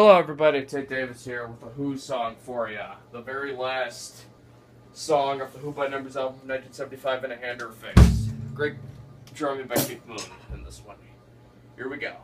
Hello, everybody. Tate Davis here with a Who song for ya. The very last song of the Who by Numbers album from 1975 in a hand or face. Great drumming by Keith Moon in this one. Here we go.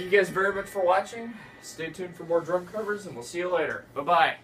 Thank you guys very much for watching. Stay tuned for more drum covers, and we'll see you later. Bye-bye.